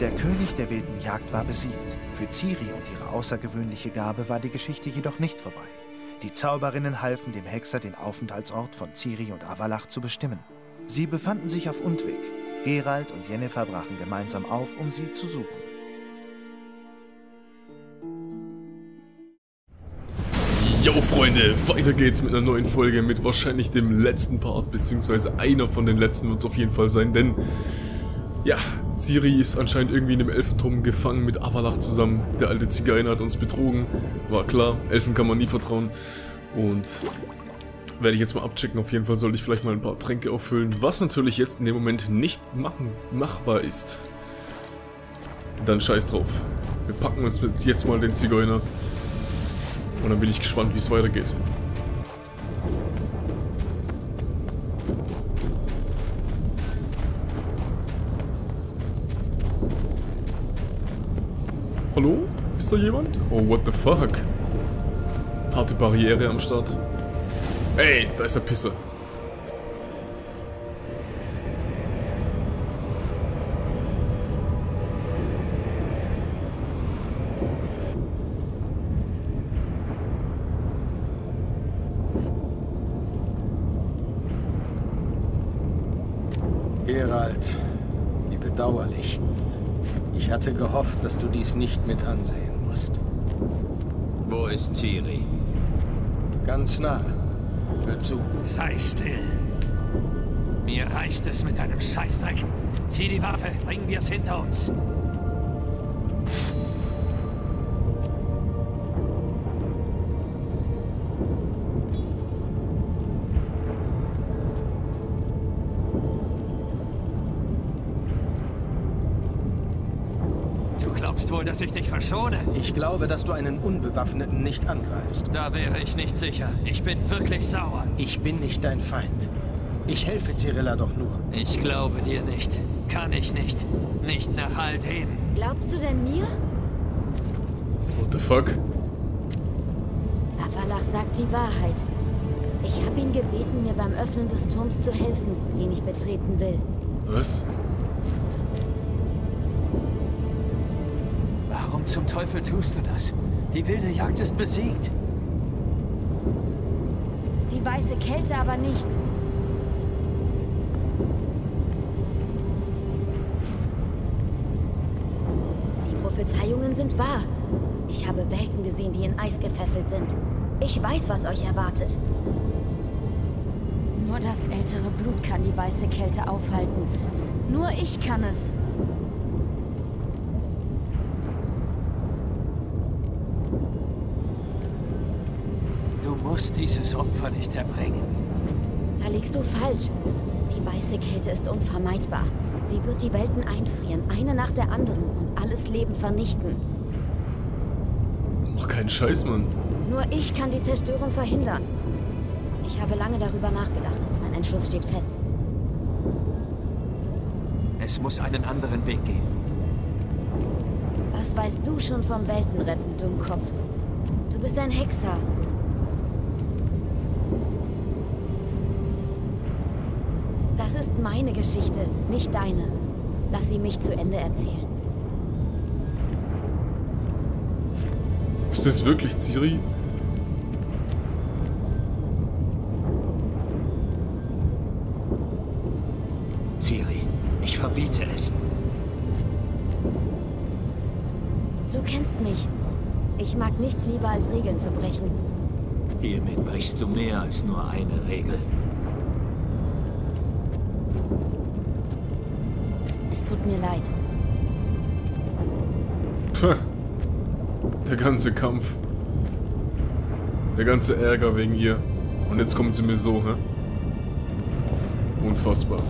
Der König der wilden Jagd war besiegt. Für Ciri und ihre außergewöhnliche Gabe war die Geschichte jedoch nicht vorbei. Die Zauberinnen halfen dem Hexer, den Aufenthaltsort von Ciri und Avalach zu bestimmen. Sie befanden sich auf Undweg. Gerald und Jennifer brachen gemeinsam auf, um sie zu suchen. Jo Freunde, weiter geht's mit einer neuen Folge, mit wahrscheinlich dem letzten Part, beziehungsweise einer von den letzten wird es auf jeden Fall sein, denn ja, Ciri ist anscheinend irgendwie in dem Elfenturm gefangen mit Avalach zusammen. Der alte Zigeuner hat uns betrogen. War klar, Elfen kann man nie vertrauen. Und werde ich jetzt mal abchecken. Auf jeden Fall sollte ich vielleicht mal ein paar Tränke auffüllen. Was natürlich jetzt in dem Moment nicht machen, machbar ist. Dann scheiß drauf. Wir packen uns jetzt mal den Zigeuner. Und dann bin ich gespannt, wie es weitergeht. Da jemand? Oh, what the fuck? Harte Barriere am Start. Ey, da ist der Pisser. Gerald, wie bedauerlich. Ich hatte gehofft, dass du dies nicht mit ansehen musst. Wo ist Ciri? Ganz nah. Hör zu. Sei still. Mir reicht es mit deinem Scheißdreck. Zieh die Waffe, bringen wir es hinter uns. Dass ich dich verschone? Ich glaube, dass du einen Unbewaffneten nicht angreifst. Da wäre ich nicht sicher. Ich bin wirklich sauer. Ich bin nicht dein Feind. Ich helfe Cyrilla doch nur. Ich glaube dir nicht. Kann ich nicht. Nicht nach all dem. Glaubst du denn mir? What the fuck? Avalach sagt die Wahrheit. Ich habe ihn gebeten, mir beim Öffnen des Turms zu helfen, den ich betreten will. Was? Zum Teufel tust du das? Die wilde Jagd ist besiegt. Die weiße Kälte aber nicht. Die Prophezeiungen sind wahr. Ich habe Welten gesehen, die in Eis gefesselt sind. Ich weiß, was euch erwartet. Nur das ältere Blut kann die weiße Kälte aufhalten. Nur ich kann es. Du musst dieses Opfer nicht erbringen. Da liegst du falsch. Die weiße Kälte ist unvermeidbar. Sie wird die Welten einfrieren, eine nach der anderen und alles Leben vernichten. Mach keinen Scheiß, Mann. Nur ich kann die Zerstörung verhindern. Ich habe lange darüber nachgedacht. Mein Entschluss steht fest. Es muss einen anderen Weg geben. Was weißt du schon vom Weltenretten, Dummkopf? Du bist ein Hexer. Das ist meine Geschichte, nicht deine. Lass sie mich zu Ende erzählen. Ist das wirklich Ciri? Ciri, ich verbiete es. Du kennst mich. Ich mag nichts lieber, als Regeln zu brechen. Hiermit brichst du mehr als nur eine Regel. Es mir leid. Puh. Der ganze Kampf. Der ganze Ärger wegen ihr. Und jetzt kommt sie mir so, hä? Unfassbar.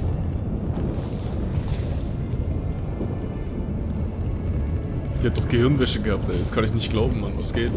Die hat doch Gehirnwäsche gehabt, ey. Das kann ich nicht glauben, Mann. Was geht?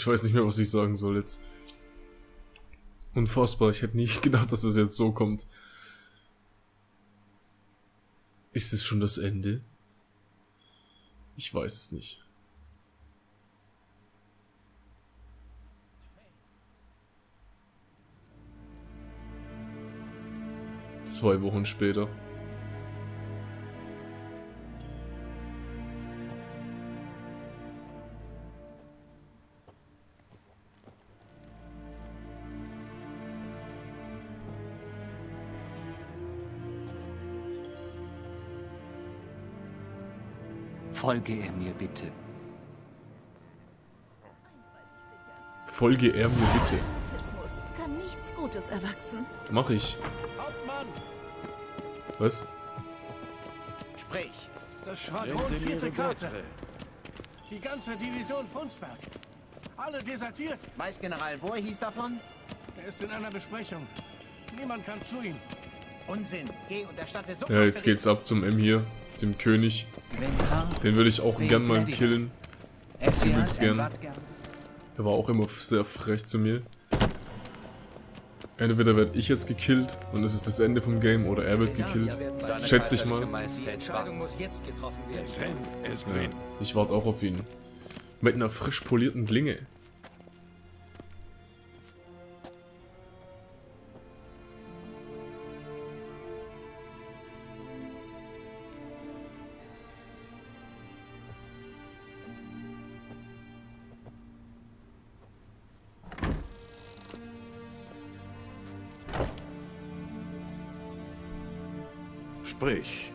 Ich weiß nicht mehr, was ich sagen soll jetzt. Unfassbar, ich hätte nie gedacht, dass es jetzt so kommt. Ist es schon das Ende? Ich weiß es nicht. Zwei Wochen später. Folge er mir bitte. Folge er mir bitte. Kann nichts Gutes erwachsen. Mach ich. Hauptmann, Was? sprich. Das Schwadron vierte Karte. Die ganze Division Funsberg. Alle desertiert. Weiß General Wohr hieß davon? Er ist in einer Besprechung. Niemand kann zu ihm. Unsinn. Geh und erstatte sofort Ja, jetzt geht's ab zum M hier, dem König. Den würde ich auch gern mal killen. Übelst gern. Er war auch immer sehr frech zu mir. Entweder werde ich jetzt gekillt und es ist das Ende vom Game oder er wird gekillt. Schätze ich mal. Ja, ich warte auch auf ihn. Mit einer frisch polierten Klinge. Sprich,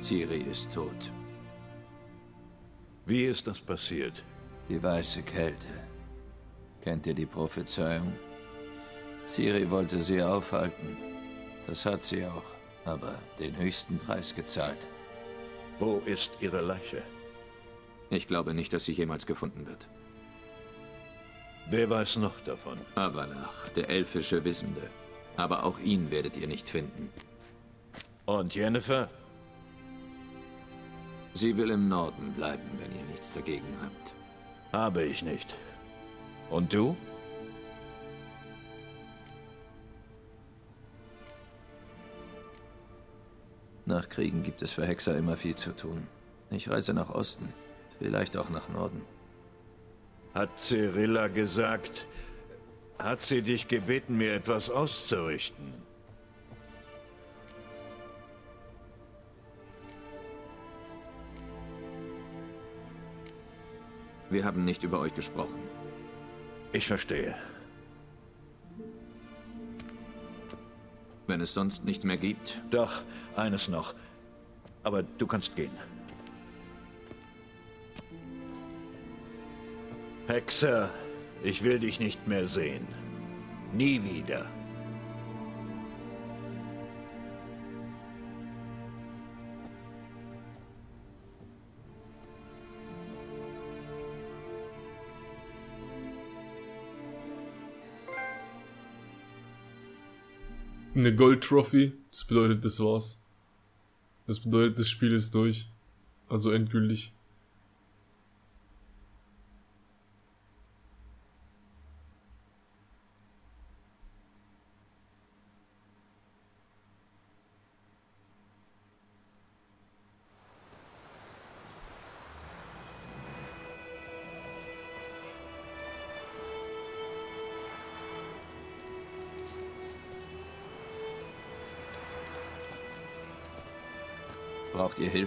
Ciri ist tot. wie ist das passiert? Die weiße Kälte. Kennt ihr die Prophezeiung? Ciri wollte sie aufhalten. Das hat sie auch, aber den höchsten Preis gezahlt. Wo ist Ihre Leiche? Ich glaube nicht, dass sie jemals gefunden wird. Wer weiß noch davon? Avalach, der elfische Wissende. Aber auch ihn werdet ihr nicht finden. Und Jennifer? Sie will im Norden bleiben, wenn ihr nichts dagegen habt. Habe ich nicht. Und du? Nach Kriegen gibt es für Hexer immer viel zu tun. Ich reise nach Osten, vielleicht auch nach Norden. Hat Cyrilla gesagt, hat sie dich gebeten, mir etwas auszurichten? Wir haben nicht über euch gesprochen. Ich verstehe. Wenn es sonst nichts mehr gibt, Doch, eines noch. Aber du kannst gehen. Hexer, ich will dich nicht mehr sehen. Nie wieder. Eine Gold Trophy, das bedeutet, das war's. Das bedeutet, das Spiel ist durch. Also endgültig.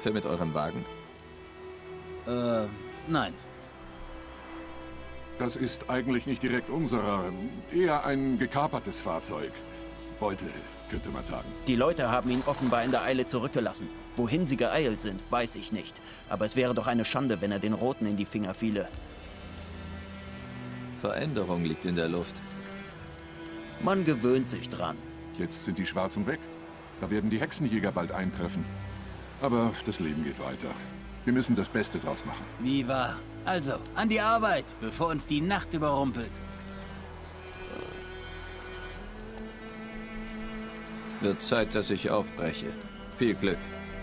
Hilfe mit eurem Wagen? Äh, nein. Das ist eigentlich nicht direkt unserer, eher ein gekapertes Fahrzeug. Beute, könnte man sagen. Die Leute haben ihn offenbar in der Eile zurückgelassen. Wohin sie geeilt sind, weiß ich nicht. Aber es wäre doch eine Schande, wenn er den Roten in die Finger fiele. Veränderung liegt in der Luft. Man gewöhnt sich dran. Jetzt sind die Schwarzen weg. Da werden die Hexenjäger bald eintreffen. Aber das Leben geht weiter. Wir müssen das Beste draus machen. Wie wahr? Also, an die Arbeit, bevor uns die Nacht überrumpelt. Wird Zeit, dass ich aufbreche. Viel Glück.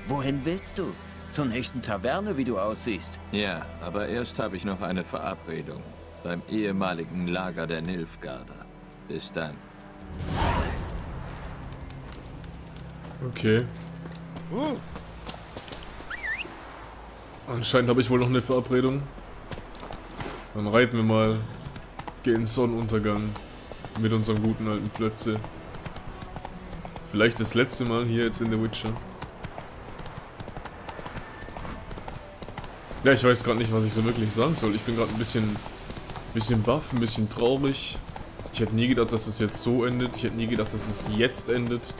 Wohin willst du? Zur nächsten Taverne, wie du aussiehst. Ja, aber erst habe ich noch eine Verabredung. Beim ehemaligen Lager der Nilfgaarder. Bis dann. Okay. Anscheinend habe ich wohl noch eine Verabredung. Dann reiten wir mal gegen Sonnenuntergang mit unserem guten alten Plötze. Vielleicht das letzte Mal hier jetzt in The Witcher. Ja, ich weiß gerade nicht, was ich so wirklich sagen soll. Ich bin gerade ein bisschen, bisschen baff, ein bisschen traurig. Ich hätte nie gedacht, dass es jetzt so endet. Ich hätte nie gedacht, dass es jetzt endet.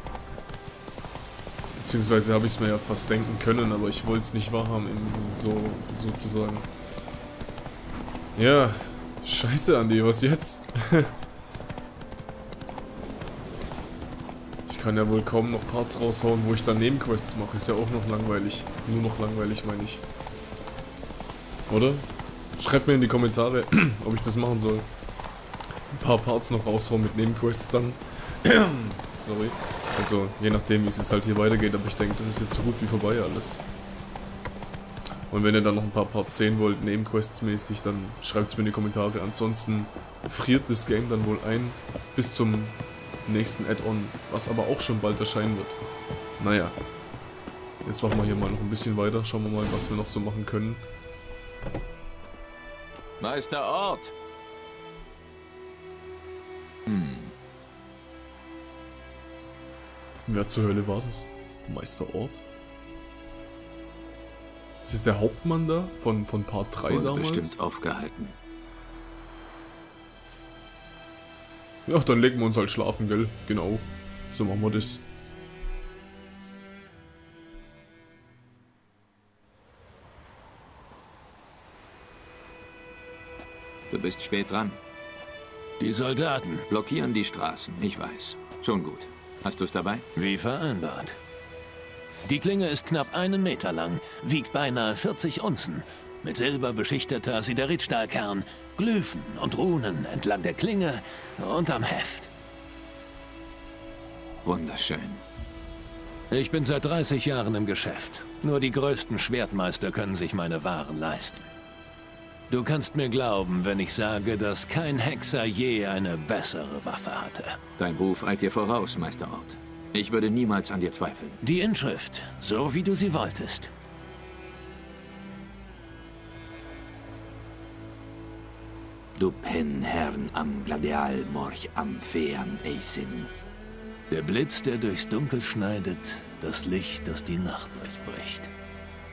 Beziehungsweise habe ich es mir ja fast denken können, aber ich wollte es nicht wahrhaben, so sozusagen. Ja, scheiße, Andi, was jetzt? ich kann ja wohl kaum noch Parts raushauen, wo ich dann Nebenquests mache. Ist ja auch noch langweilig. Nur noch langweilig, meine ich. Oder? Schreibt mir in die Kommentare, ob ich das machen soll. Ein paar Parts noch raushauen mit Nebenquests dann. Sorry. Also, je nachdem, wie es jetzt halt hier weitergeht, aber ich denke, das ist jetzt so gut wie vorbei alles. Und wenn ihr dann noch ein paar Parts sehen wollt, Nebenquests mäßig, dann schreibt es mir in die Kommentare. Ansonsten friert das Game dann wohl ein bis zum nächsten Add-on, was aber auch schon bald erscheinen wird. Naja. Jetzt machen wir hier mal noch ein bisschen weiter. Schauen wir mal, was wir noch so machen können. Meister Ort! Hm. Wer zur Hölle war das? Meister Ort? Das ist der Hauptmann da von, von Part 3 Und damals? bestimmt aufgehalten. Ja, dann legen wir uns halt schlafen, gell? Genau. So machen wir das. Du bist spät dran. Die Soldaten. Blockieren die Straßen, ich weiß. Schon gut. Hast du es dabei? Wie vereinbart. Die Klinge ist knapp einen Meter lang, wiegt beinahe 40 Unzen. Mit Silber beschichteter Sideritstahlkern, Glyphen und Runen entlang der Klinge und am Heft. Wunderschön. Ich bin seit 30 Jahren im Geschäft. Nur die größten Schwertmeister können sich meine Waren leisten. Du kannst mir glauben, wenn ich sage, dass kein Hexer je eine bessere Waffe hatte. Dein Ruf eilt dir voraus, Meister Ort. Ich würde niemals an dir zweifeln. Die Inschrift, so wie du sie wolltest. Du Pennherrn am Gladial Morch am Fean Eisin. Der Blitz, der durchs Dunkel schneidet, das Licht, das die Nacht durchbricht.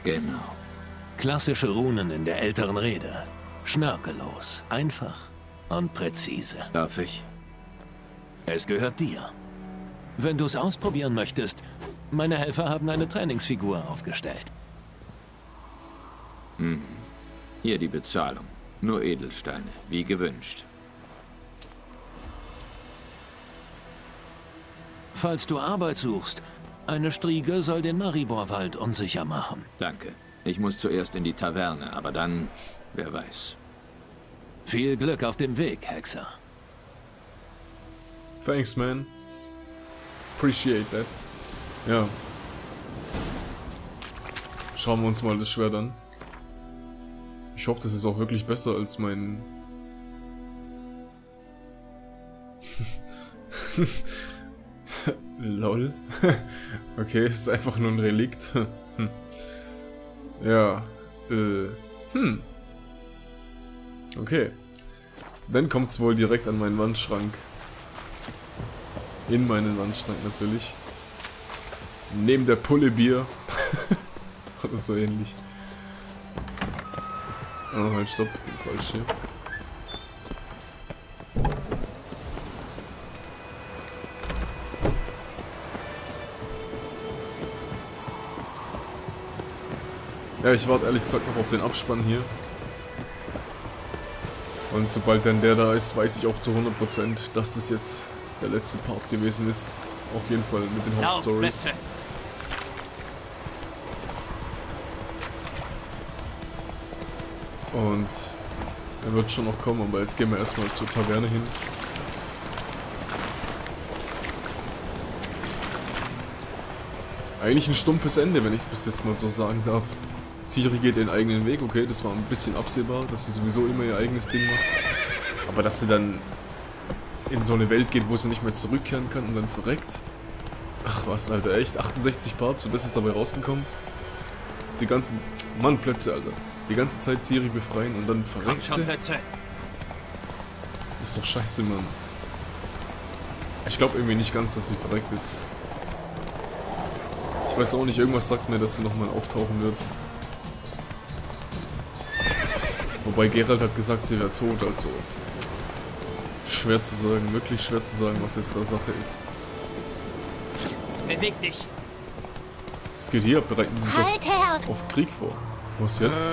Genau. Klassische Runen in der älteren Rede. Schnörkellos, einfach und präzise. Darf ich? Es gehört dir. Wenn du es ausprobieren möchtest, meine Helfer haben eine Trainingsfigur aufgestellt. Hm. Hier die Bezahlung. Nur Edelsteine, wie gewünscht. Falls du Arbeit suchst, eine Striege soll den Mariborwald unsicher machen. Danke. Ich muss zuerst in die Taverne, aber dann, wer weiß. Viel Glück auf dem Weg, Hexer. Thanks, man. Appreciate that. Ja. Schauen wir uns mal das Schwert an. Ich hoffe, das ist auch wirklich besser als mein... Lol. okay, es ist einfach nur ein Relikt. Ja. Äh. Hm. Okay. Dann kommt es wohl direkt an meinen Wandschrank. In meinen Wandschrank natürlich. Neben der Pulle Bier. Oder so ähnlich. Oh, halt, stopp. Falsch hier. Ja, ich warte ehrlich gesagt noch auf den Abspann hier. Und sobald dann der da ist, weiß ich auch zu 100%, dass das jetzt der letzte Part gewesen ist. Auf jeden Fall mit den Hauptstories. Und er wird schon noch kommen, aber jetzt gehen wir erstmal zur Taverne hin. Eigentlich ein stumpfes Ende, wenn ich bis jetzt mal so sagen darf. Ciri geht ihren eigenen Weg, okay, das war ein bisschen absehbar, dass sie sowieso immer ihr eigenes Ding macht. Aber dass sie dann in so eine Welt geht, wo sie nicht mehr zurückkehren kann und dann verreckt. Ach was, Alter, echt? 68 Parts und das ist dabei rausgekommen? Die ganzen... Mann, Plätze, Alter. Die ganze Zeit Ciri befreien und dann verreckt sie? Das ist doch scheiße, Mann. Ich glaube irgendwie nicht ganz, dass sie verreckt ist. Ich weiß auch nicht, irgendwas sagt mir, dass sie nochmal auftauchen wird. Wobei Gerald hat gesagt, sie wäre tot, also... Schwer zu sagen, wirklich schwer zu sagen, was jetzt da Sache ist. Beweg dich! Es geht hier, bereiten Sie sich halt auf, auf, Krieg vor. Was jetzt? Äh.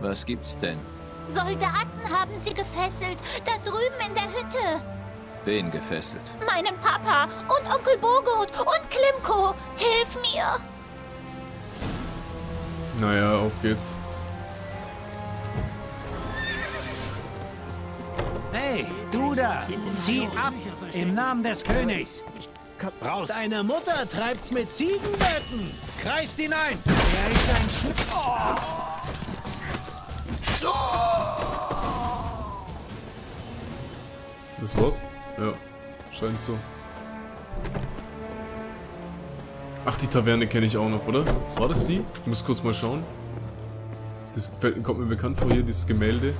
Was gibt's denn? Soldaten haben sie gefesselt, da drüben in der Hütte. Wen gefesselt? Meinen Papa und Onkel Bogut und Klimko. Hilf mir! Naja, auf geht's. Hey, du da! Zieh ab! Im Namen des Königs! Raus! Deine Mutter treibt's mit Ziegenböcken! Kreist ihn ein! Er ist ein Schutz... Oh. Das war's? Ja, scheint so. Ach, die Taverne kenne ich auch noch, oder? War das die? Ich muss kurz mal schauen. Das kommt mir bekannt vor hier, dieses Gemälde.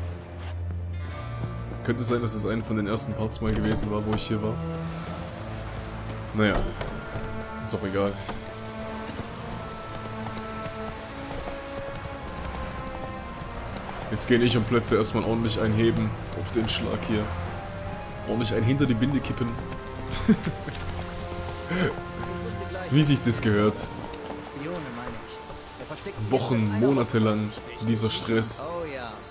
Könnte sein, dass es einer von den ersten Parts mal gewesen war, wo ich hier war. Naja, ist auch egal. Jetzt gehen ich und Plätze erstmal ordentlich einheben auf den Schlag hier. Ordentlich ein hinter die Binde kippen. Wie sich das gehört. Wochen, Monate lang dieser Stress.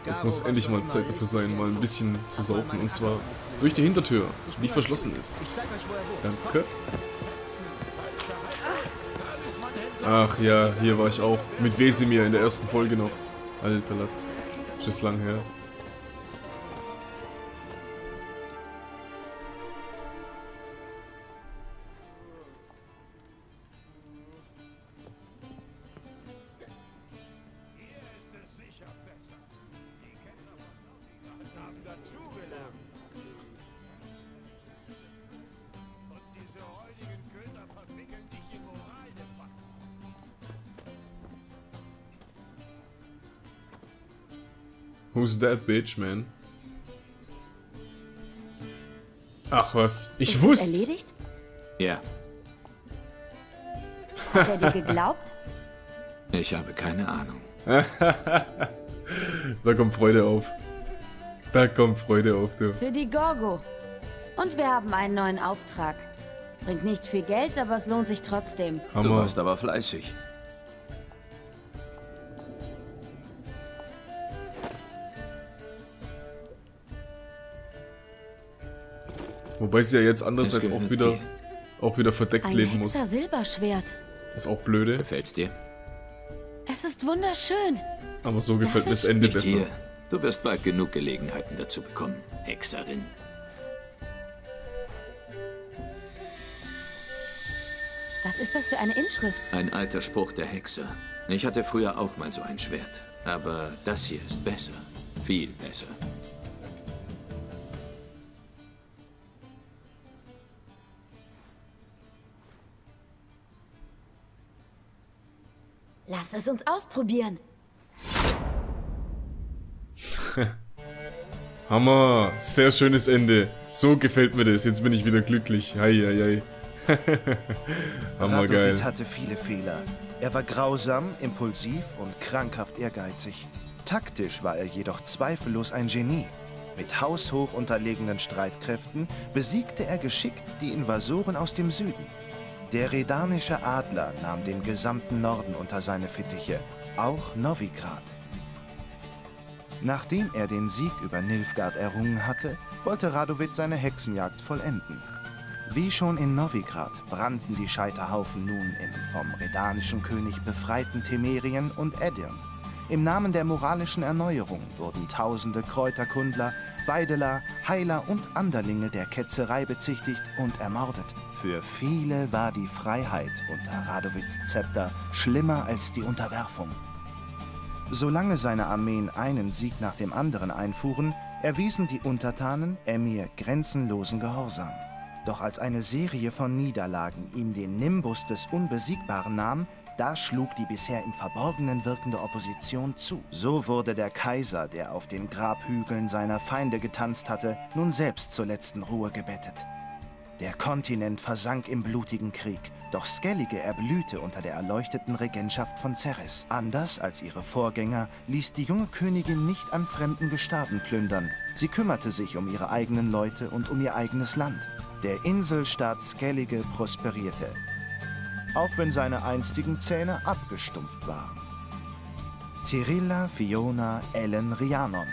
Es muss endlich mal Zeit dafür sein, mal ein bisschen zu saufen. Und zwar durch die Hintertür, die verschlossen ist. Danke. Ach ja, hier war ich auch. Mit Wesemir in der ersten Folge noch. Alter Latz. Ist lang her. Who's that bitch, man? Ach was, ich Ist wusste. erledigt? Ja. Hat er dir geglaubt? Ich habe keine Ahnung. da kommt Freude auf. Da kommt Freude auf, du. Für die Gorgo. Und wir haben einen neuen Auftrag. Bringt nicht viel Geld, aber es lohnt sich trotzdem. Hammer. Du warst aber fleißig. Wobei sie ja jetzt andererseits auch wieder, auch wieder verdeckt Ein leben muss. Hexer Silberschwert. Ist auch blöde. Gefällt's dir? Es ist wunderschön. Aber so gefällt mir das Ende besser. Hier. Du wirst bald genug Gelegenheiten dazu bekommen, Hexerin. Was ist das für eine Inschrift? Ein alter Spruch der Hexer. Ich hatte früher auch mal so ein Schwert. Aber das hier ist besser. Viel besser. Lass es uns ausprobieren. Hammer, sehr schönes Ende. So gefällt mir das. Jetzt bin ich wieder glücklich. Hei, hei, hei. Hammer geil. Hatte viele Fehler. Er war grausam, impulsiv und krankhaft ehrgeizig. Taktisch war er jedoch zweifellos ein Genie. Mit haushoch unterlegenen Streitkräften besiegte er geschickt die Invasoren aus dem Süden. Der redanische Adler nahm den gesamten Norden unter seine Fittiche, auch Novigrad. Nachdem er den Sieg über Nilfgaard errungen hatte, wollte Radovid seine Hexenjagd vollenden. Wie schon in Novigrad brannten die Scheiterhaufen nun im vom redanischen König befreiten Temerien und Edirn. Im Namen der moralischen Erneuerung wurden tausende Kräuterkundler, Weideler, Heiler und Anderlinge der Ketzerei bezichtigt und ermordet. Für viele war die Freiheit unter Radowitz Zepter schlimmer als die Unterwerfung. Solange seine Armeen einen Sieg nach dem anderen einfuhren, erwiesen die Untertanen Emir grenzenlosen Gehorsam. Doch als eine Serie von Niederlagen ihm den Nimbus des Unbesiegbaren nahm, da schlug die bisher im Verborgenen wirkende Opposition zu. So wurde der Kaiser, der auf den Grabhügeln seiner Feinde getanzt hatte, nun selbst zur letzten Ruhe gebettet. Der Kontinent versank im blutigen Krieg, doch Skellige erblühte unter der erleuchteten Regentschaft von Ceres. Anders als ihre Vorgänger ließ die junge Königin nicht an fremden Gestaden plündern. Sie kümmerte sich um ihre eigenen Leute und um ihr eigenes Land. Der Inselstaat Skellige prosperierte, auch wenn seine einstigen Zähne abgestumpft waren. Cyrilla Fiona Ellen Rhiannon,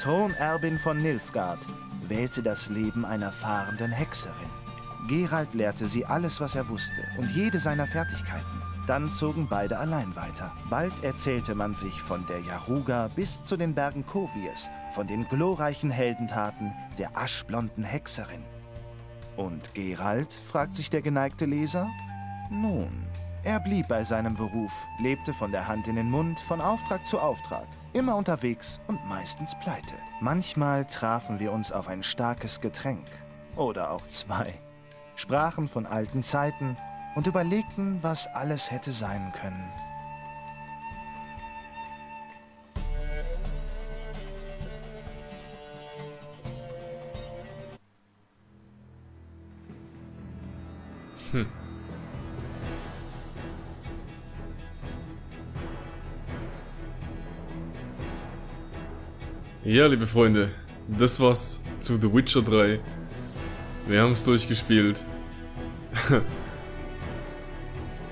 Thronerbin von Nilfgaard, wählte das Leben einer fahrenden Hexerin. Gerald lehrte sie alles, was er wusste und jede seiner Fertigkeiten. Dann zogen beide allein weiter. Bald erzählte man sich von der Jaruga bis zu den Bergen Kovies, von den glorreichen Heldentaten der aschblonden Hexerin. Und Gerald, fragt sich der geneigte Leser? Nun, er blieb bei seinem Beruf, lebte von der Hand in den Mund, von Auftrag zu Auftrag, immer unterwegs und meistens pleite. Manchmal trafen wir uns auf ein starkes Getränk oder auch zwei sprachen von alten Zeiten und überlegten, was alles hätte sein können. Hm. Ja, liebe Freunde, das war's zu The Witcher 3. Wir haben es durchgespielt.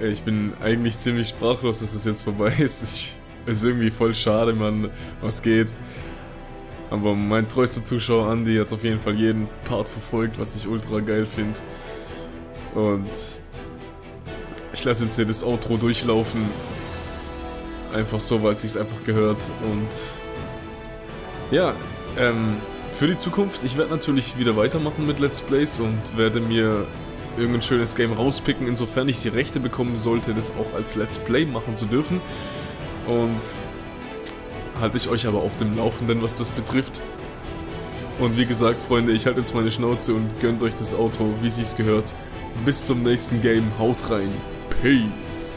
ich bin eigentlich ziemlich sprachlos, dass es jetzt vorbei ist. Ich, ist irgendwie voll schade, man, was geht. Aber mein treuester Zuschauer Andy hat auf jeden Fall jeden Part verfolgt, was ich ultra geil finde. Und ich lasse jetzt hier das Outro durchlaufen. Einfach so, weil es sich einfach gehört. Und ja, ähm, für die Zukunft, ich werde natürlich wieder weitermachen mit Let's Plays und werde mir irgendein schönes Game rauspicken, insofern ich die Rechte bekommen sollte, das auch als Let's Play machen zu dürfen. Und halte ich euch aber auf dem Laufenden, was das betrifft. Und wie gesagt, Freunde, ich halte jetzt meine Schnauze und gönnt euch das Auto, wie sich's gehört. Bis zum nächsten Game, haut rein. Peace.